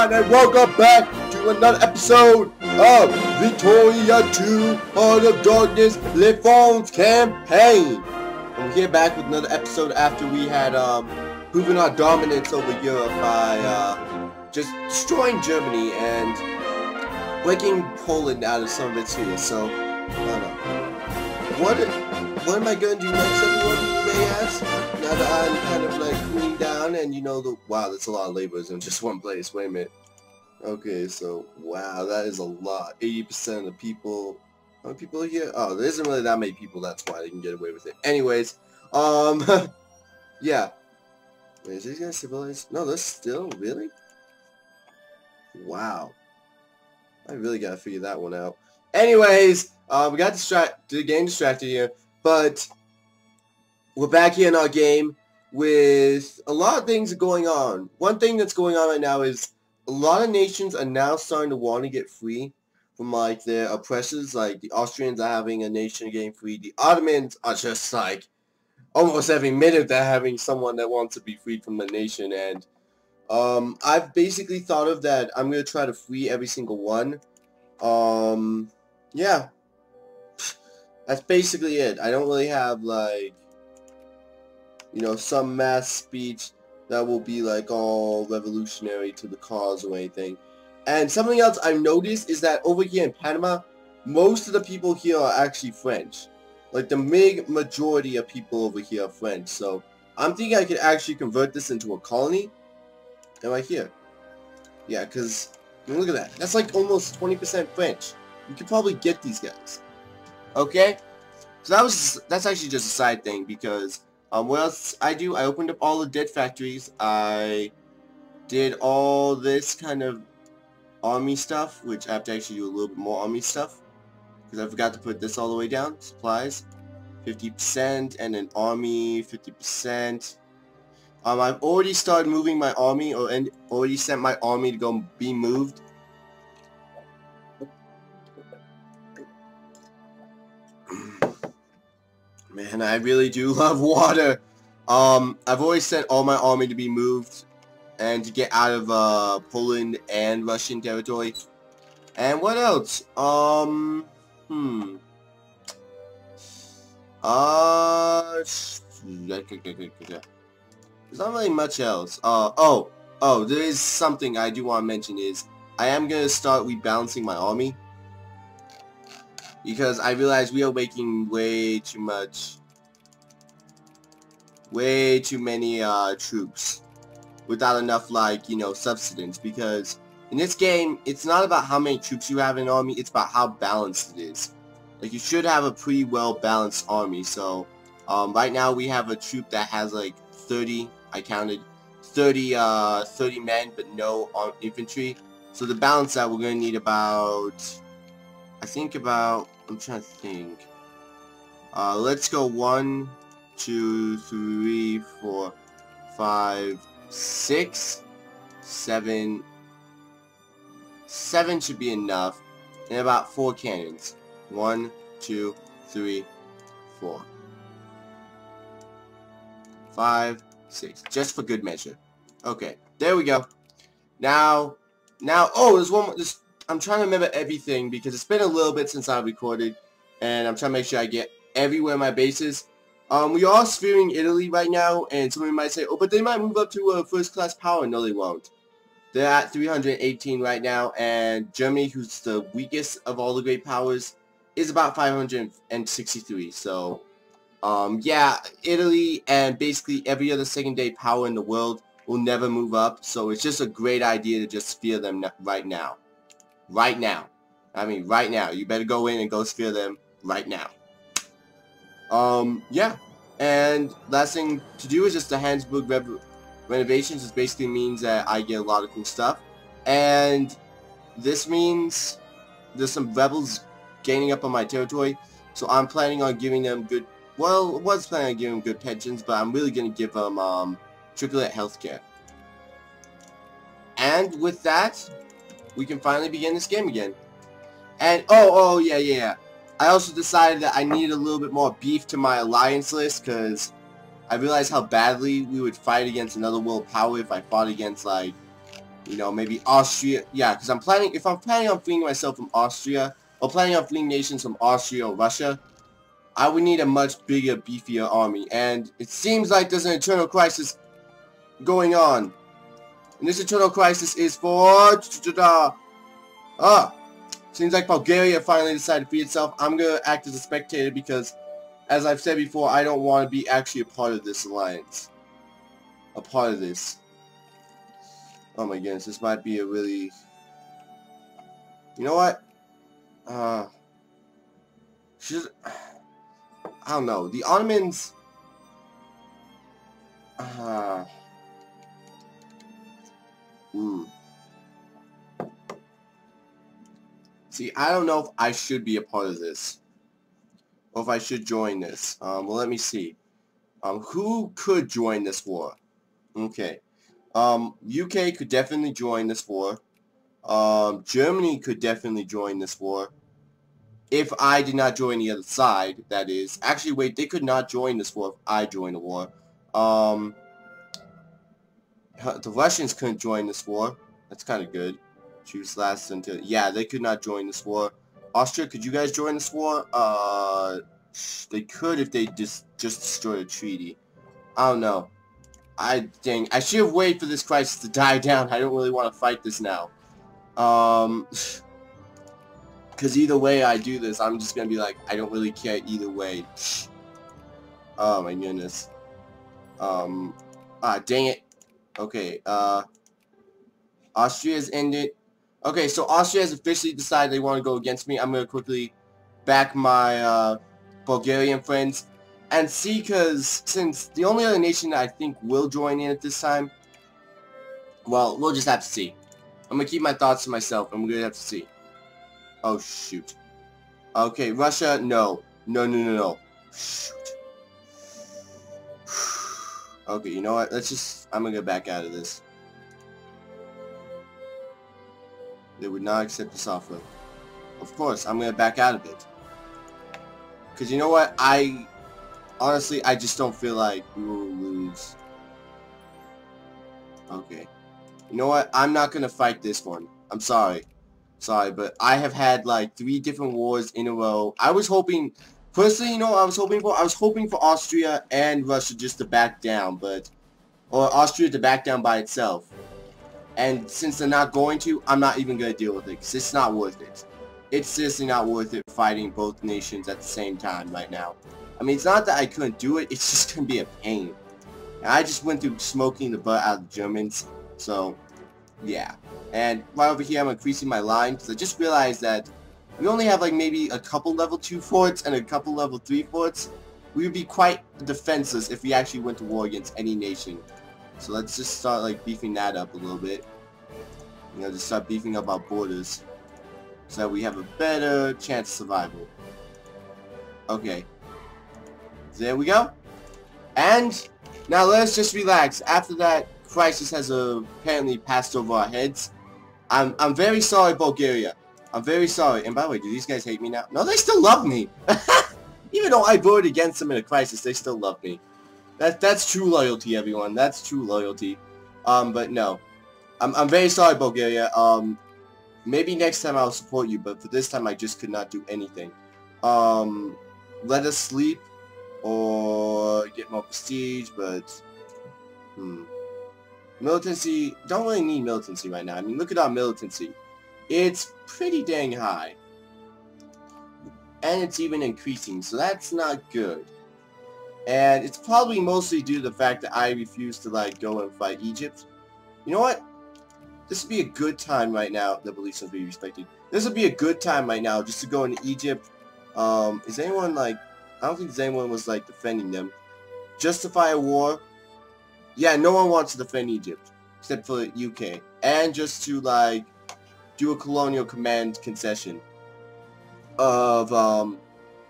everyone, and welcome back to another episode of Victoria 2 Heart of Darkness Reforms Campaign. And we're here back with another episode after we had um, proven our dominance over Europe by uh, just destroying Germany and breaking Poland out of some of its fears. So, I don't know. What, what am I going to do next, everyone, you may ask? Now that I'm kind of like cooling down and you know the... Wow, that's a lot of laborers in just one place. Wait a minute. Okay, so, wow, that is a lot. 80% of the people... How many people are here? Oh, there isn't really that many people, that's why they can get away with it. Anyways, um, yeah. Wait, is guys civilized? No, they're still, really? Wow. I really gotta figure that one out. Anyways, uh, we got distracted, the game distracted here, but we're back here in our game with a lot of things going on. One thing that's going on right now is a lot of nations are now starting to want to get free from like their oppressors. Like the Austrians are having a nation getting free. The Ottomans are just like almost every minute they're having someone that wants to be freed from the nation. And um, I've basically thought of that I'm going to try to free every single one. Um, yeah, that's basically it. I don't really have like, you know, some mass speech that will be like all revolutionary to the cause or anything. And something else I've noticed is that over here in Panama, most of the people here are actually French. Like the big majority of people over here are French. So I'm thinking I could actually convert this into a colony. And right here. Yeah, because look at that. That's like almost 20% French. You could probably get these guys. Okay? So that was that's actually just a side thing because um, what else I do? I opened up all the dead factories. I did all this kind of army stuff, which I have to actually do a little bit more army stuff because I forgot to put this all the way down. Supplies, 50%, and an army, 50%. Um, I've already started moving my army, or and already sent my army to go be moved Man, I really do love water. Um, I've always sent all my army to be moved and to get out of uh, Poland and Russian territory. And what else? Um, hmm. Uh, there's not really much else. Uh, oh, oh, there is something I do want to mention is I am going to start rebalancing my army because I realize we are making way too much way too many uh, troops without enough like you know substance because in this game it's not about how many troops you have in an army it's about how balanced it is. Like you should have a pretty well balanced army. So um, right now we have a troop that has like 30 I counted 30 uh 30 men but no infantry. So to balance that we're gonna need about I think about, I'm trying to think. Uh, let's go one, two, three, four, five, six, seven. Seven should be enough. And about four cannons. One, two, three, four. Five, six. Just for good measure. Okay, there we go. Now, now, oh, there's one more, there's I'm trying to remember everything because it's been a little bit since I recorded and I'm trying to make sure I get everywhere my bases. Um, we are sphearing Italy right now and somebody might say, oh, but they might move up to a first class power. No, they won't. They're at 318 right now and Germany, who's the weakest of all the great powers, is about 563. So, um, yeah, Italy and basically every other second day power in the world will never move up. So it's just a great idea to just sphere them right now right now. I mean, right now. You better go in and go sphere them right now. Um, yeah. And last thing to do is just the Habsburg renovations. This basically means that I get a lot of cool stuff. And this means there's some rebels gaining up on my territory. So I'm planning on giving them good, well, was planning on giving them good pensions, but I'm really going to give them um, trinket healthcare. And with that, we can finally begin this game again. And, oh, oh, yeah, yeah. yeah. I also decided that I needed a little bit more beef to my alliance list, because I realized how badly we would fight against another world power if I fought against, like, you know, maybe Austria. Yeah, because I'm planning, if I'm planning on freeing myself from Austria, or planning on fleeing nations from Austria or Russia, I would need a much bigger, beefier army. And it seems like there's an internal crisis going on. And this eternal crisis is for... Ah! Seems like Bulgaria finally decided to free itself. I'm going to act as a spectator because, as I've said before, I don't want to be actually a part of this alliance. A part of this. Oh my goodness, this might be a really... You know what? Uh... Should... I don't know. The Ottomans... Uh... Hmm. See, I don't know if I should be a part of this. Or if I should join this. Um, well, let me see. Um, who could join this war? Okay. Um, UK could definitely join this war. Um, Germany could definitely join this war. If I did not join the other side, that is. Actually, wait, they could not join this war if I joined the war. Um, the Russians couldn't join this war. That's kind of good. Choose last until... Yeah, they could not join this war. Austria, could you guys join this war? Uh, they could if they just just destroyed a treaty. I don't know. I dang, I should have waited for this crisis to die down. I don't really want to fight this now. Um, because either way I do this, I'm just gonna be like, I don't really care either way. Oh my goodness. Um, ah, dang it. Okay, uh, Austria's ended. Okay, so Austria has officially decided they want to go against me. I'm going to quickly back my uh, Bulgarian friends and see, because since the only other nation I think will join in at this time, well, we'll just have to see. I'm going to keep my thoughts to myself, and we're going to have to see. Oh, shoot. Okay, Russia, no. No, no, no, no. Shoot. Okay, you know what? Let's just... I'm to get back out of this. They would not accept this offer. Of course, I'm to back out of it. Because you know what? I... Honestly, I just don't feel like we will lose. Okay. You know what? I'm not to fight this one. I'm sorry. Sorry, but I have had like three different wars in a row. I was hoping... Personally, you know I was hoping for? I was hoping for Austria and Russia just to back down, but... Or Austria to back down by itself. And since they're not going to, I'm not even going to deal with it because it's not worth it. It's seriously not worth it fighting both nations at the same time right now. I mean, it's not that I couldn't do it, it's just going to be a pain. And I just went through smoking the butt out of the Germans, so yeah. And right over here, I'm increasing my line because I just realized that we only have like maybe a couple level 2 forts and a couple level 3 forts. We would be quite defenseless if we actually went to war against any nation. So let's just start like beefing that up a little bit. You know, just start beefing up our borders so that we have a better chance of survival. Okay. There we go. And now let's just relax. After that crisis has uh, apparently passed over our heads, I'm I'm very sorry, Bulgaria. I'm very sorry. And by the way, do these guys hate me now? No, they still love me. Even though I voted against them in a crisis, they still love me. That that's true loyalty, everyone. That's true loyalty. Um, but no, I'm I'm very sorry, Bulgaria. Um, maybe next time I'll support you, but for this time I just could not do anything. Um, let us sleep or get more prestige, but hmm. Militancy, don't really need militancy right now. I mean, look at our militancy. It's pretty dang high. And it's even increasing, so that's not good. And it's probably mostly due to the fact that I refuse to like go and fight Egypt. You know what? This would be a good time right now. The beliefs will be respected. This would be a good time right now just to go into Egypt. Um, is anyone like, I don't think anyone was like defending them. Justify a war. Yeah, no one wants to defend Egypt except for the UK. And just to like do a colonial command concession of um,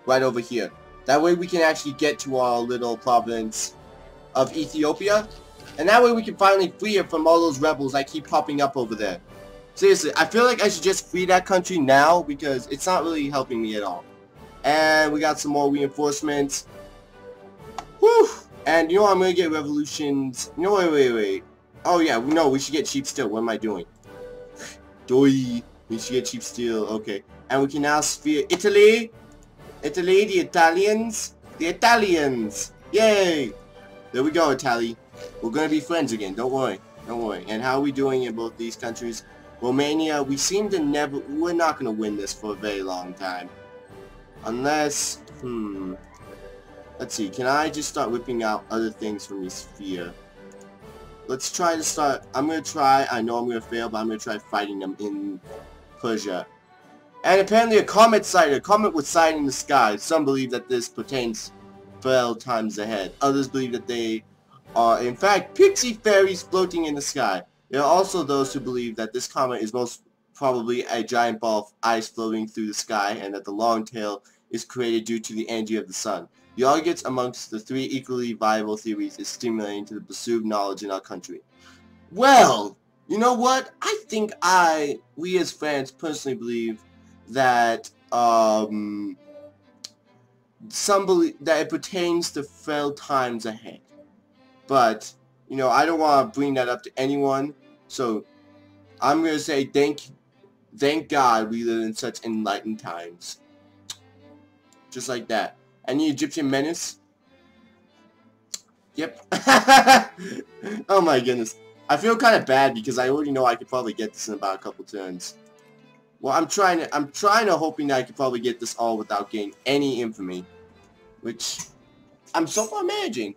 right over here. That way we can actually get to our little province of Ethiopia. And that way we can finally free it from all those rebels that keep popping up over there. Seriously, I feel like I should just free that country now because it's not really helping me at all. And we got some more reinforcements. Whew! And you know I'm going to get revolutions. No, wait, wait, wait. Oh yeah, no, we should get cheap still. What am I doing? Doi. We should get cheap steel. Okay. And we can now sphere Italy. Italy, the Italians. The Italians. Yay. There we go, Italy. We're going to be friends again. Don't worry. Don't worry. And how are we doing in both these countries? Romania, we seem to never... We're not going to win this for a very long time. Unless... Hmm... Let's see. Can I just start whipping out other things from this sphere? Let's try to start... I'm going to try... I know I'm going to fail, but I'm going to try fighting them in Persia. And apparently a comet sighted. A comet was sighted in the sky. Some believe that this pertains 12 times ahead. Others believe that they are, in fact, pixie fairies floating in the sky. There are also those who believe that this comet is most probably a giant ball of ice floating through the sky and that the long tail is created due to the energy of the sun. The arguments amongst the three equally viable theories is stimulating to the pursuit of knowledge in our country. Well, you know what? I think I, we as fans personally believe that, um, some believe that it pertains to failed times ahead. But, you know, I don't want to bring that up to anyone. So, I'm going to say thank, thank God we live in such enlightened times. Just like that. The Egyptian menace? Yep. oh my goodness. I feel kind of bad because I already know I could probably get this in about a couple turns. Well, I'm trying to, I'm trying to hoping that I could probably get this all without getting any infamy. Which, I'm so far managing.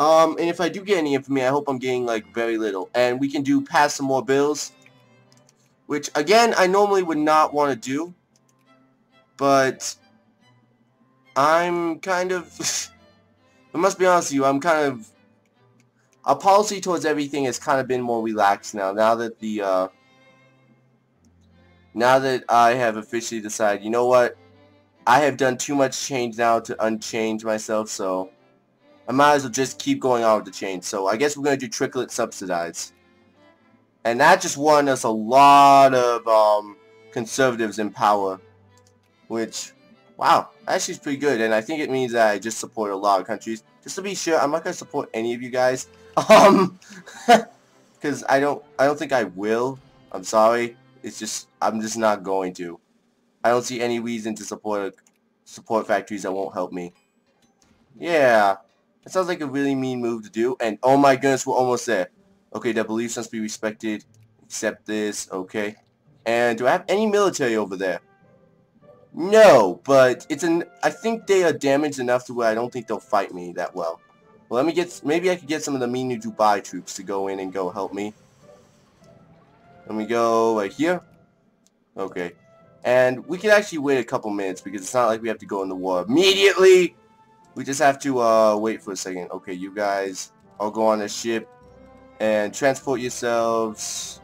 Um, and if I do get any infamy, I hope I'm getting, like, very little. And we can do pass some more bills. Which, again, I normally would not want to do. But, I'm kind of... I must be honest with you, I'm kind of... Our policy towards everything has kind of been more relaxed now. Now that the, uh... Now that I have officially decided, you know what? I have done too much change now to unchange myself, so... I might as well just keep going on with the change. So I guess we're going to do trinket subsidize. And that just won us a lot of um, conservatives in power. Which, wow, actually pretty good. And I think it means that I just support a lot of countries. Just to be sure, I'm not to support any of you guys. Um, because I don't, I don't think I will. I'm sorry. It's just, I'm just not going to. I don't see any reason to support support factories that won't help me. Yeah. That sounds like a really mean move to do. And oh my goodness, we're almost there. Okay, their beliefs must be respected. Accept this. Okay. And do I have any military over there? No, but it's an. I think they are damaged enough to where I don't think they'll fight me that well. Well, let me get. Maybe I could get some of the Minu Dubai troops to go in and go help me. Let me go right here. Okay. And we can actually wait a couple minutes because it's not like we have to go in the war immediately. We just have to uh, wait for a second. Okay, you guys, I'll go on a ship and transport yourselves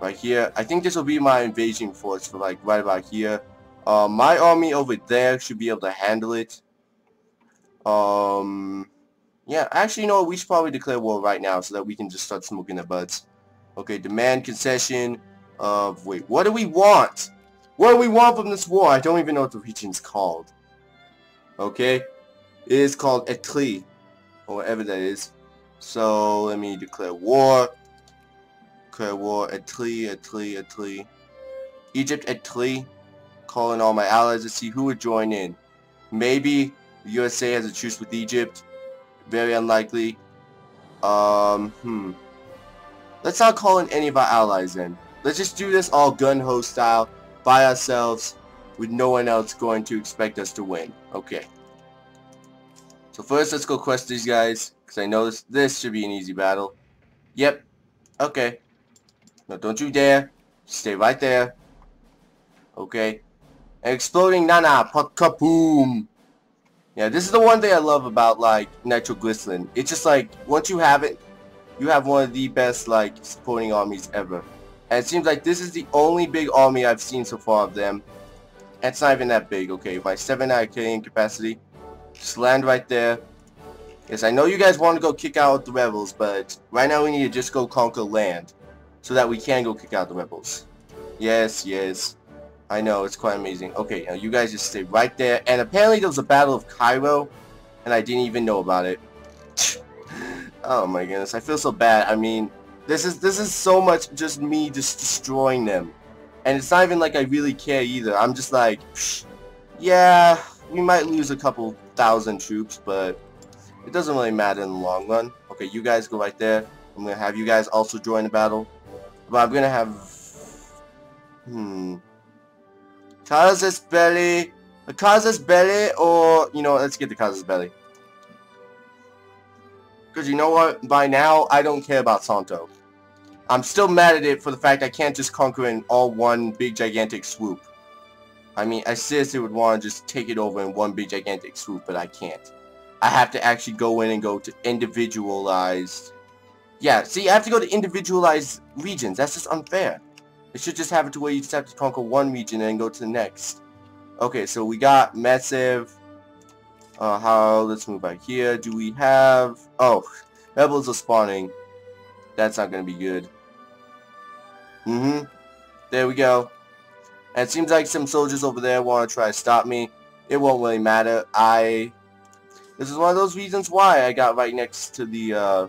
right here. I think this will be my invasion force for like right about here. Uh, my army over there should be able to handle it. Um, yeah, actually, you know what? We should probably declare war right now so that we can just start smoking the butts. Okay, demand concession of, wait, what do we want? What do we want from this war? I don't even know what the region's called. Okay? It is called Etli, or whatever that is. So, let me declare war. Declare war, Etli, Etli, Etli. Egypt, Etli. Calling all my allies to see who would join in. Maybe the USA has a truce with Egypt. Very unlikely. Um, hmm. Let's not call in any of our allies then. Let's just do this all gun-ho style, by ourselves, with no one else going to expect us to win. Okay. So first, let's go quest these guys, because I know this, this should be an easy battle. Yep. Okay. No, don't you dare. Stay right there. Okay. Exploding Nana, kaboom. Yeah, this is the one thing I love about, like, nitroglycerin. It's just like, once you have it, you have one of the best, like, supporting armies ever. And it seems like this is the only big army I've seen so far of them. And it's not even that big, okay. My 7 out killing capacity. Just land right there. Yes, I know you guys want to go kick out the rebels, but right now we need to just go conquer land. So that we can go kick out the rebels. Yes, yes. I know, it's quite amazing. Okay, now you guys just stay right there. And apparently there was a Battle of Cairo, and I didn't even know about it. oh my goodness, I feel so bad. I mean, This is this is so much just me just destroying them. And it's not even like I really care either. I'm just like, yeah, we might lose a couple thousand troops, but it doesn't really matter in the long run. Okay, you guys go right there. I'm going to have you guys also join the battle. But I'm to have... Hmm... Casus Belli... A Casus Belli or... You know, let's get the Casus Belli. Because you know what? By now, I don't care about Santo. I'm still mad at it for the fact I can't just conquer in all one big gigantic swoop. I mean, I seriously would want to just take it over in one big gigantic swoop, but I can't. I have to actually go in and go to individualized... Yeah, see, I have to go to individualized regions. That's just unfair. It should just have it to where you just have to conquer one region and go to the next. Okay, so we got massive. Uh, how, let's move back here. Do we have... Oh, rebels are spawning. That's not going to be good. Mm-hmm. There we go. And it seems like some soldiers over there want to try to stop me. It won't really matter. I... This is one of those reasons why I got right next to the, uh,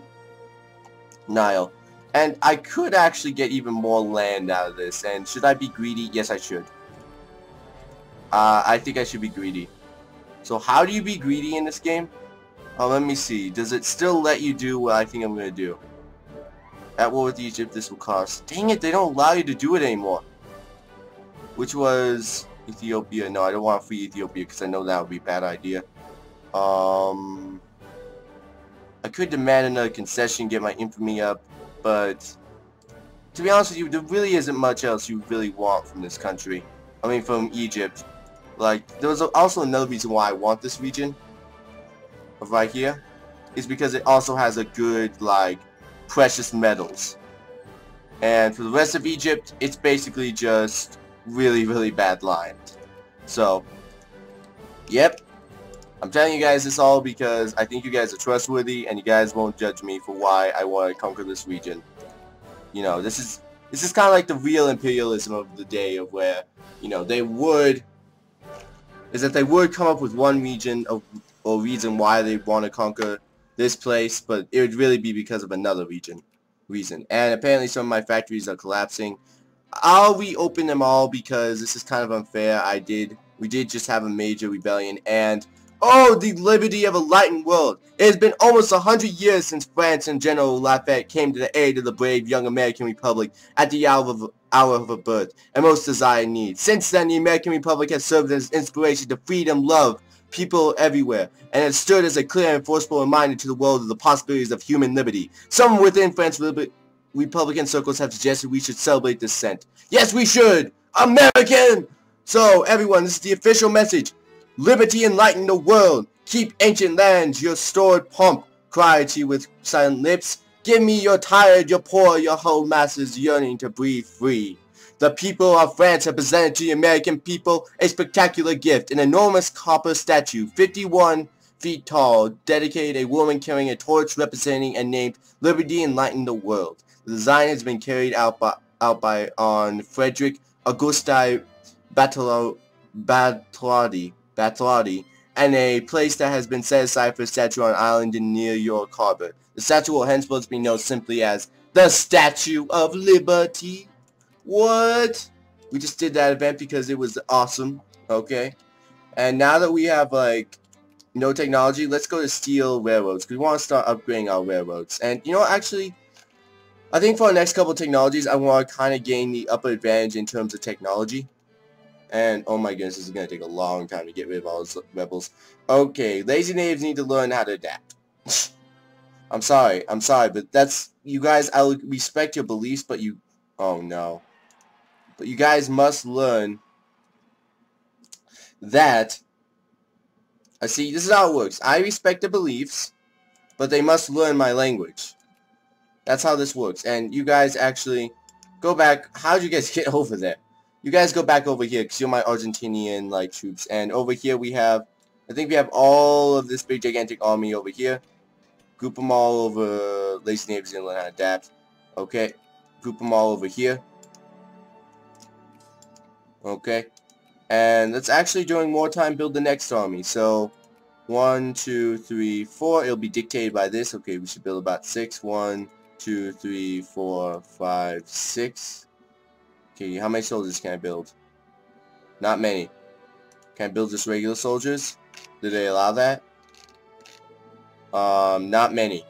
Nile. And I could actually get even more land out of this. And should I be greedy? Yes, I should. Uh, I think I should be greedy. So how do you be greedy in this game? Oh, let me see. Does it still let you do what I think I'm going to do? At war with Egypt, this will cost. Dang it, they don't allow you to do it anymore. Which was Ethiopia. No, I don't want to free Ethiopia because I know that would be a bad idea. Um, I could demand another concession, get my infamy up, but to be honest with you, there really isn't much else you really want from this country. I mean, from Egypt. Like, there was also another reason why I want this region of right here, is because it also has a good, like, precious metals. And for the rest of Egypt, it's basically just really, really bad land. So, yep. I'm telling you guys this all because I think you guys are trustworthy and you guys won't judge me for why I want to conquer this region. You know, this is this is kind of like the real imperialism of the day of where, you know, they would is that they would come up with one region of or reason why they want to conquer this place, but it would really be because of another region reason. And apparently some of my factories are collapsing. I'll reopen them all because this is kind of unfair. I did, we did just have a major rebellion and Oh, the liberty of a lightened world. It has been almost a hundred years since France and General Lafayette came to the aid of the brave young American Republic at the hour of, hour of her birth and most desired need. Since then, the American Republic has served as inspiration to freedom, love, people everywhere, and has stood as a clear and forceful reminder to the world of the possibilities of human liberty. Some within French Republican circles have suggested we should celebrate this scent. Yes, we should! American! So, everyone, this is the official message. Liberty enlighten the world! Keep ancient lands, your stored pomp! Cried she with silent lips. Give me your tired, your poor, your whole masses yearning to breathe free. The people of France have presented to the American people a spectacular gift, an enormous copper statue, 51 feet tall, dedicated a woman carrying a torch representing and named Liberty Enlighten the World. The design has been carried out by, out by on Frederick Auguste Augusti Bartholdi, Bartholdi, and a place that has been set aside for a statue on an island in New York Harbor. The statue will henceforth be known simply as the Statue of Liberty. What? We just did that event because it was awesome. Okay. And now that we have like no technology, let's go to steel railroads because we want to start upgrading our railroads. And you know, actually, I think for the next couple technologies, I want to kind of gain the upper advantage in terms of technology. And oh my goodness, this is going to take a long time to get rid of all those rebels. Okay, lazy natives need to learn how to adapt. I'm sorry, I'm sorry, but that's, you guys, I respect your beliefs, but you, oh no. But you guys must learn that, I see, this is how it works. I respect the beliefs, but they must learn my language. That's how this works. And you guys actually, go back, how'd you guys get over there? You guys go back over here, because you're my Argentinian, like, troops. And over here we have, I think we have all of this big gigantic army over here. Group them all over Lazy Neighbors and learn how to adapt. Okay. Group them all over here. Okay. And let's actually during wartime build the next army. So one, two, three, four. It'll be dictated by this. Okay, we should build about six. One, two, three, four, five, six. Okay, how many soldiers can I build? Not many. Can I build just regular soldiers? Do they allow that? Um, not many.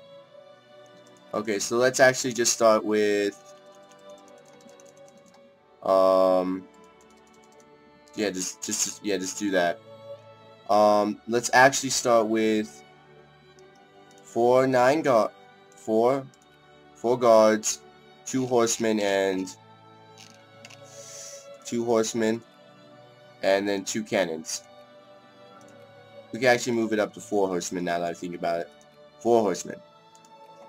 Okay, so let's actually just start with... Um, yeah, just, just, yeah, just do that. Um, let's actually start with four nine guard, four, four guards, two horsemen, and two horsemen, and then two cannons. We can actually move it up to four horsemen now that I think about it. Four horsemen.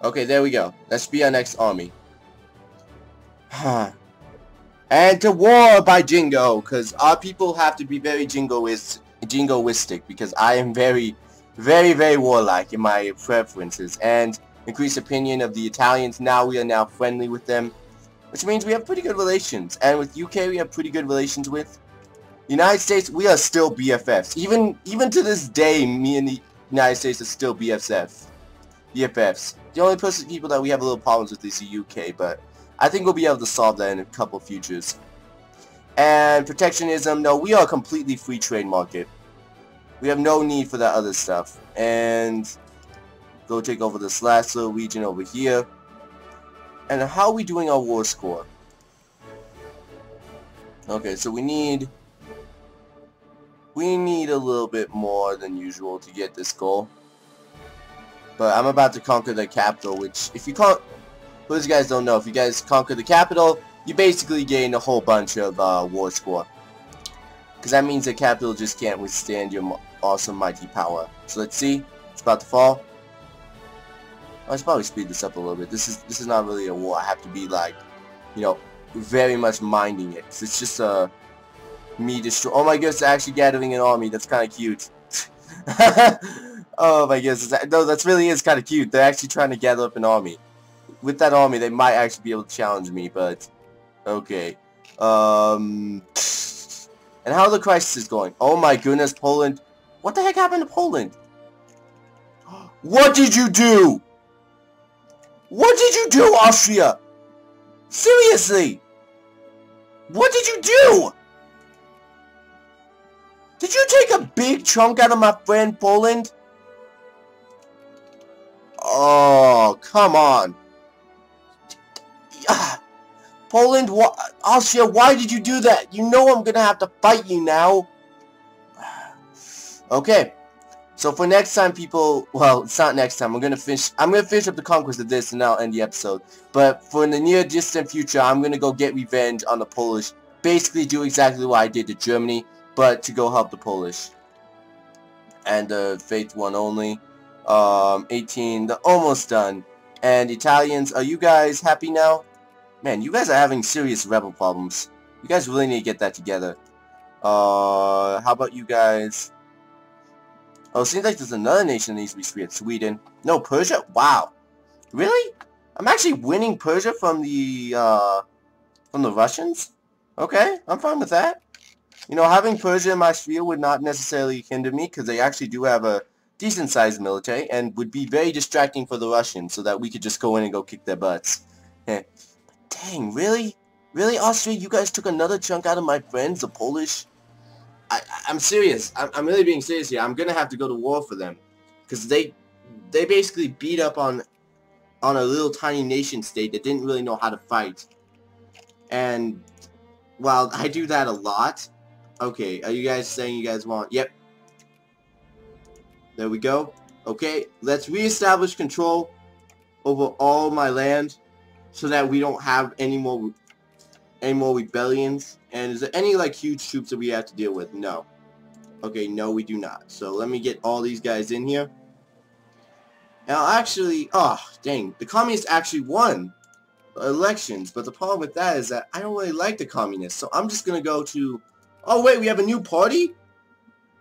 Okay, there we go. Let's be our next army. and to war by Jingo, because our people have to be very jingoist, jingoistic, because I am very, very, very warlike in my preferences. And increased opinion of the Italians. Now we are now friendly with them, which means we have pretty good relations. And with UK, we have pretty good relations with. United States, we are still BFFs. Even even to this day, me and the United States are still BFFs. BFFs. The only person, people that we have a little problems with is the UK, but I think we'll be able to solve that in a couple futures. And protectionism, no, we are a completely free trade market. We have no need for that other stuff. And go take over this last little region over here. And how are we doing our war score? Okay, so we need we need a little bit more than usual to get this goal. But I'm about to conquer the capital, which, if you can't, for those guys don't know, if you guys conquer the capital, you basically gain a whole bunch of uh, war score. Because that means the capital just can't withstand your awesome mighty power. So let's see. It's about to fall. I should probably speed this up a little bit. This is this is not really a war. I have to be like, you know, very much minding it. It's just a uh, me destroy. Oh my goodness, actually gathering an army. That's kind of cute. oh my goodness, no, that really is kind of cute. They're actually trying to gather up an army. With that army, they might actually be able to challenge me, but okay. Um, and how the crisis is going? Oh my goodness, Poland. What the heck happened to Poland? What did you do? What did you do, Austria? Seriously? What did you do? Did you take a big chunk out of my friend Poland? Oh, come on. Ah, Poland, wh Austria, why did you do that? You know I'm gonna have to fight you now. okay. So for next time, people, well, it's not next time. I'm gonna finish. I'm gonna finish up the conquest of this, and I'll end the episode. But for in the near distant future, I'm gonna go get revenge on the Polish. Basically, do exactly what I did to Germany but to go help the Polish. And the uh, Faith one only. Um, 18, the almost done. And Italians, are you guys happy now? Man, you guys are having serious rebel problems. You guys really need to get that together. Uh, how about you guys? Oh, seems like there's another nation that needs to be free. Sweden. No, Persia? Wow. Really? I'm actually winning Persia from the, uh, from the Russians? Okay, I'm fine with that. You know, having Persia in my sphere would not necessarily hinder me because they actually do have a decent-sized military and would be very distracting for the Russians so that we could just go in and go kick their butts. Dang, really? Really, Austria? You guys took another chunk out of my friends, the Polish? I, I'm serious. I'm, I'm really being serious here. I'm to have to go to war for them. Because they they basically beat up on on a little tiny nation state that didn't really know how to fight. And while I do that a lot, Okay, are you guys saying you guys want... Yep. There we go. Okay, let's reestablish control over all my land so that we don't have any more any more rebellions. And is there any like huge troops that we have to deal with? No. Okay, no we do not. So let me get all these guys in here. Now actually, oh dang, the communists actually won elections, but the problem with that is that I don't really like the communists. So I'm just gonna go to Oh, wait, we have a new party?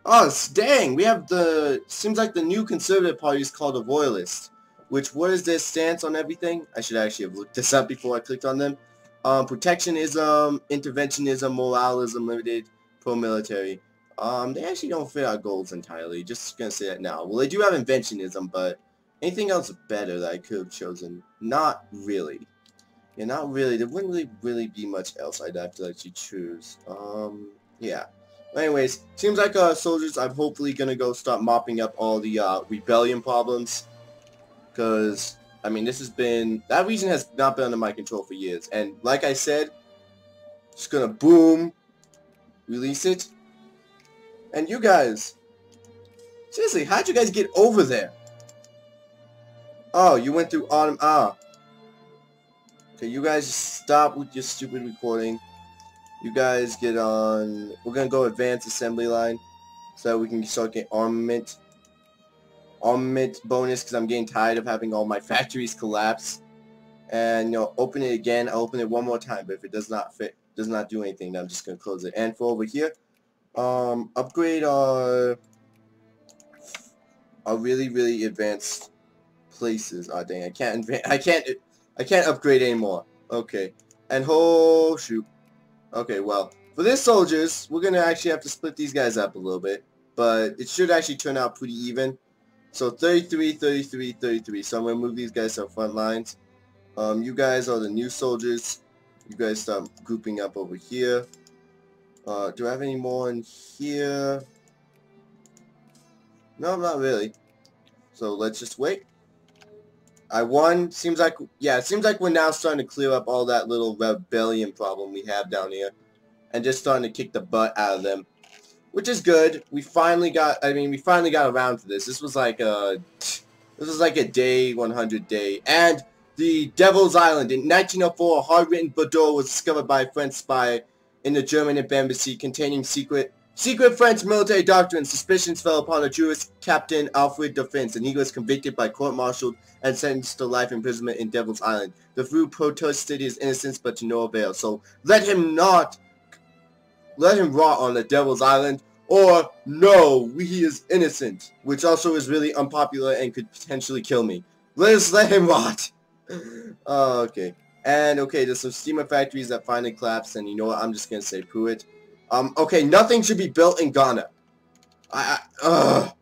Oh, dang, we have the... Seems like the new conservative party is called the Royalist. Which, what is their stance on everything? I should actually have looked this up before I clicked on them. Um, protectionism, interventionism, moralism, limited, pro-military. Um, they actually don't fit our goals entirely. Just gonna say that now. Well, they do have inventionism, but Anything else better that I could have chosen? Not really. Yeah, not really. There wouldn't really, really be much else I'd have to actually choose. Um, yeah. anyways, seems like uh, soldiers, I'm hopefully to go start mopping up all the uh, rebellion problems. Because, I mean, this has been... That region has not been under my control for years. And like I said, just to boom, release it. And you guys, seriously, how'd you guys get over there? Oh, you went through autumn. Ah. Okay, you guys stop with your stupid recording. You guys get on... We're to go advanced assembly line so that we can start getting armament. Armament bonus because I'm getting tired of having all my factories collapse. And, you know, open it again. I'll open it one more time, but if it does not fit, does not do anything, then I'm just to close it. And for over here, um, upgrade our, our really, really advanced places. Oh dang, I can't I can't I can't upgrade anymore. Okay. And oh shoot. Okay, well, for this soldiers, we're gonna actually have to split these guys up a little bit. But it should actually turn out pretty even. So 33, 33, 33. So I'm gonna move these guys to the front lines. Um, you guys are the new soldiers. You guys start grouping up over here. Uh, do I have any more in here? No, not really. So let's just wait. I won. Seems like, yeah, it seems like we're now starting to clear up all that little rebellion problem we have down here. And just starting to kick the butt out of them. Which is good. We finally got, I mean, we finally got around to this. This was like a, this was like a day 100 day. And the Devil's Island. In 1904, a hard-written bordereau was discovered by a French spy in the German embassy containing secret Secret French military doctrine. Suspicions fell upon a Jewish captain, Alfred Dreyfus, and he was convicted by court-martialed and sentenced to life imprisonment in Devil's Island. The Fru protested his innocence, but to no avail. So let him not, let him rot on the Devil's Island, or no, he is innocent, which also is really unpopular and could potentially kill me. Let us let him rot. oh, okay. And okay, there's some steamer factories that finally collapsed, and you know what? I'm just gonna say poo it. Um, okay, nothing should be built in Ghana. I, I.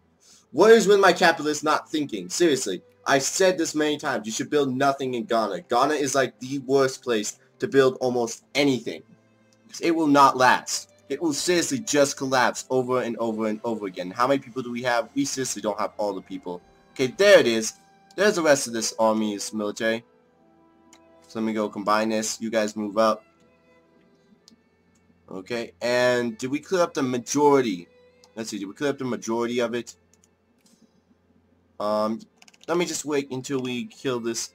What is with my capitalists not thinking? Seriously, I said this many times. You should build nothing in Ghana. Ghana is like the worst place to build almost anything. It will not last. It will seriously just collapse over and over and over again. How many people do we have? We seriously don't have all the people. Okay, there it is. There's the rest of this army's military. So let me go combine this. You guys move up. Okay, and did we clear up the majority? Let's see, did we clear up the majority of it? Um, let me just wait until we kill this.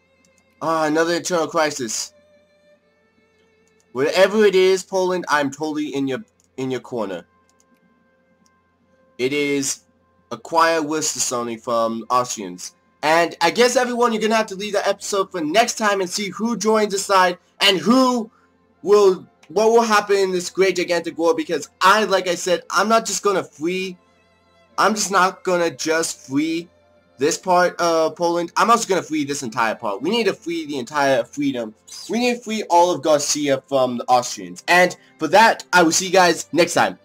Ah, another internal crisis. Whatever it is, Poland, I'm totally in your in your corner. It is acquire Worcester from Austrians. And I guess everyone, you're to have to leave the episode for next time and see who joins the side and who will what will happen in this great gigantic war because I, like I said, I'm not just to free, I'm just not to just free this part of Poland. I'm also going to free this entire part. We need to free the entire freedom. We need to free all of Galicia from the Austrians. And for that, I will see you guys next time.